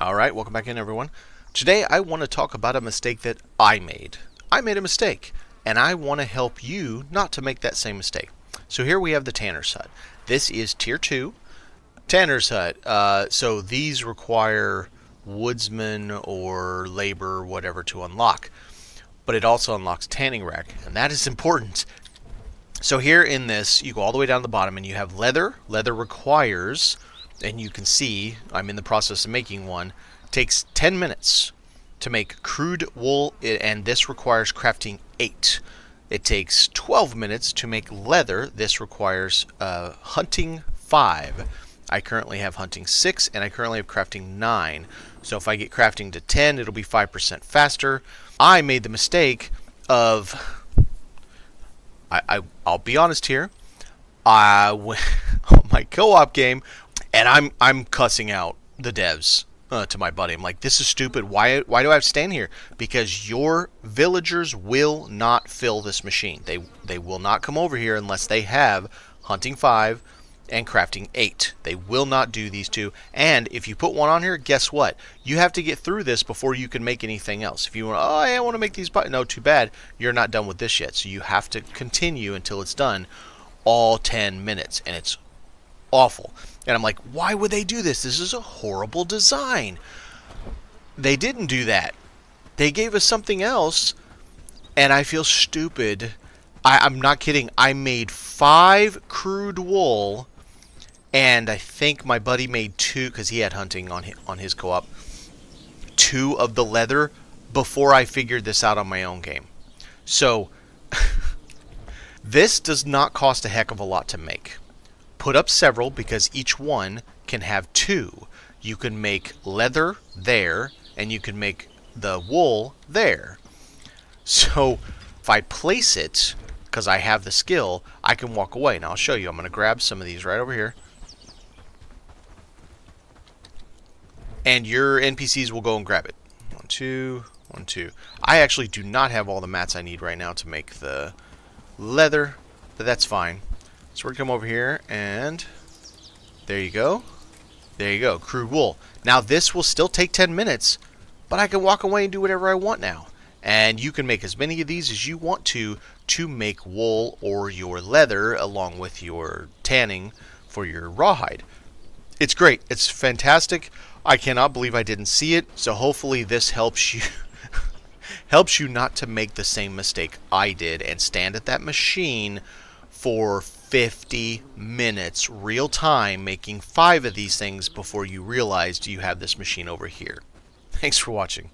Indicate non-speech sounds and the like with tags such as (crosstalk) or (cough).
Alright, welcome back in everyone. Today I want to talk about a mistake that I made. I made a mistake, and I want to help you not to make that same mistake. So here we have the Tanner's Hut. This is Tier 2. Tanner's Hut, uh, so these require woodsman or labor, whatever, to unlock. But it also unlocks tanning rack, and that is (laughs) important. So here in this, you go all the way down to the bottom, and you have leather. Leather requires and you can see I'm in the process of making one, takes 10 minutes to make crude wool, and this requires crafting 8. It takes 12 minutes to make leather. This requires uh, hunting 5. I currently have hunting 6, and I currently have crafting 9. So if I get crafting to 10, it'll be 5% faster. I made the mistake of... I, I, I'll be honest here. I, on (laughs) my co-op game, and I'm I'm cussing out the devs uh, to my buddy. I'm like, this is stupid. Why why do I have to stand here? Because your villagers will not fill this machine. They they will not come over here unless they have hunting five and crafting eight. They will not do these two. And if you put one on here, guess what? You have to get through this before you can make anything else. If you want, oh, I want to make these, but no, too bad. You're not done with this yet. So you have to continue until it's done all 10 minutes. And it's awful. And I'm like, why would they do this? This is a horrible design. They didn't do that. They gave us something else, and I feel stupid. I, I'm not kidding. I made five crude wool, and I think my buddy made two because he had hunting on his, on his co-op. Two of the leather before I figured this out on my own game. So (laughs) this does not cost a heck of a lot to make put up several because each one can have two. You can make leather there, and you can make the wool there. So if I place it, because I have the skill, I can walk away. Now I'll show you. I'm going to grab some of these right over here. And your NPCs will go and grab it. One, two, one, two. I actually do not have all the mats I need right now to make the leather, but that's fine. So we're going to come over here and there you go. There you go, crude wool. Now this will still take 10 minutes, but I can walk away and do whatever I want now. And you can make as many of these as you want to to make wool or your leather along with your tanning for your rawhide. It's great. It's fantastic. I cannot believe I didn't see it. So hopefully this helps you (laughs) helps you not to make the same mistake I did and stand at that machine for 50 minutes real time making five of these things before you realized you have this machine over here. Thanks for watching.